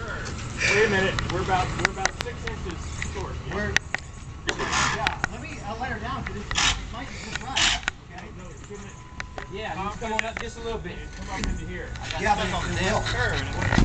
Wait a minute, we're about we're about six inches short. Yeah. We're yeah. Let me. I'll let her down because this might just right. Okay. No. Yeah, come on up just a little bit. Come up into here. I got yeah, stuck on the nail.